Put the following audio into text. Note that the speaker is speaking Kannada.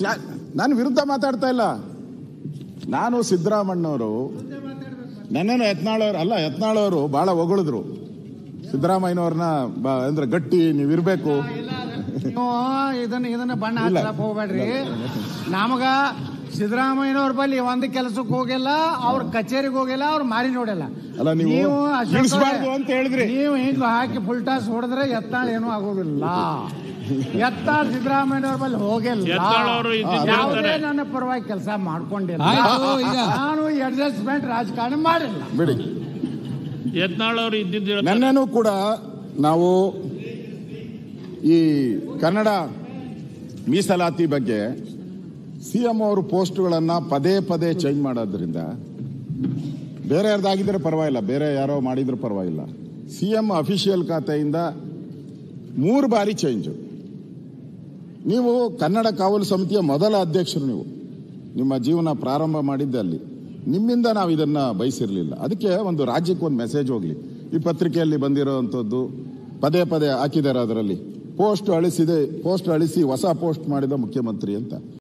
ನಾನು ವಿರುದ್ಧ ಮಾತಾಡ್ತಾ ಇಲ್ಲ. ನಾನು ಸಿದ್ದರಾಮಣ್ಣವರು ನನ್ನನ್ನು ಯತ್ನಾಳವ್ರು ಅಲ್ಲ ಯತ್ನಾಳವರು ಬಹಳ ಹೊಗಳಿದ್ರು. ಸಿದ್ದರಾಮಯ್ಯನವ್ರನ್ನ ಅಂದ್ರೆ ಗಟ್ಟಿ ನೀವಿರ್ಬೇಕು ನೀವು ಇದನ್ನ ಇದನ್ನ ಬಣ್ಣ ಹೋಗ್ಬೇಡ್ರಿ. ನಮಗ ಸಿದ್ದರಾಮಯ್ಯನವ್ರ ಬಳಿ ಒಂದ್ ಕೆಲಸಕ್ಕೆ ಹೋಗಿಲ್ಲ ಅವ್ರ ಕಚೇರಿಗೆ ಹೋಗಿಲ್ಲ ಅವ್ರ ಮಾರಿ ನೋಡಿಲ್ಲ ಅಲ್ಲ, ನೀವು ಅಶೋಕ್ ಅವ್ರೆ, ಅಂತ ಹೇಳಿದ್ರಿ. ನೀವು ಹಿಂಗ್ ಹಾಕಿ ಫುಲ್ ಟಾಸ್ ಹೊಡೆದ್ರೆ ಎತ್ತಾಳ ಏನೂ ಆಗೋದಿಲ್ಲ ಎತ್ತಾಳ ಸಿದ್ದರಾಮಯ್ಯನವ್ರ ಬಳಿ ಹೋಗಿಲ್ಲ ಯತ್ನಾಳ್ ಅವರು ಇದ್ದಿದ್ದು ಯಾವುದೇ ಹೇಳ್ತಾರೆ. ನನ್ನ ಪರವಾಗಿ ಕೆಲಸ ಮಾಡ್ಕೊಂಡಿಲ್ಲ ಆಯ್ತು, ಈಗ. ನಾನು ಅಡ್ಜಸ್ಟ್ಮೆಂಟ್ ರಾಜಕಾರಣ ಮಾಡಿಲ್ಲ ಬಿಡಿ ಯತ್ನಾಳ್ ಅವರು ಇದ್ದಿದ್ದು ಹೇಳ್ತಾರೆ. ನೆನ್ನೆನೂ ಕೂಡ ನಾವು ಈ ಕನ್ನಡ ಮೀಸಲಾತಿ ಬಗ್ಗೆ ಸಿ ಎಂ ಅವರು ಪೋಸ್ಟ್ಗಳನ್ನ ಪದೇ ಪದೇ ಚೇಂಜ್ ಮಾಡೋದ್ರಿಂದ ಬೇರೆ ಯಾರ್ದಾಗಿದ್ರೆ ಪರವಾಗಿಲ್ಲ, ಬೇರೆ ಯಾರೋ ಮಾಡಿದ್ರು ಪರವಾಗಿಲ್ಲ. ಸಿ ಎಂ ಅಫಿಷಿಯಲ್ ಖಾತೆಯಿಂದ ಮೂರು ಬಾರಿ ಚೇಂಜು. ನೀವು ಕನ್ನಡ ಕಾವಲು ಸಮಿತಿಯ ಮೊದಲ ಅಧ್ಯಕ್ಷರು ನೀವು. ನಿಮ್ಮ ಜೀವನ ಪ್ರಾರಂಭ ಮಾಡಿದ್ದೆ ಅಲ್ಲಿ. ನಿಮ್ಮಿಂದ ನಾವು ಇದನ್ನ ಬಯಸಿರಲಿಲ್ಲ. ಅದಕ್ಕೆ ಒಂದು ರಾಜ್ಯಕ್ಕೆ ಒಂದು ಮೆಸೇಜ್ ಹೋಗ್ಲಿ. ಈ ಪತ್ರಿಕೆಯಲ್ಲಿ ಬಂದಿರೋವಂಥದ್ದು ಪದೇ ಪದೇ ಹಾಕಿದ್ದಾರೆ ಅದರಲ್ಲಿ. ಪೋಸ್ಟ್ ಅಳಿಸಿದೆ, ಪೋಸ್ಟ್ ಅಳಿಸಿ ಹೊಸ ಪೋಸ್ಟ್ ಮಾಡಿದ ಮುಖ್ಯಮಂತ್ರಿ ಅಂತ.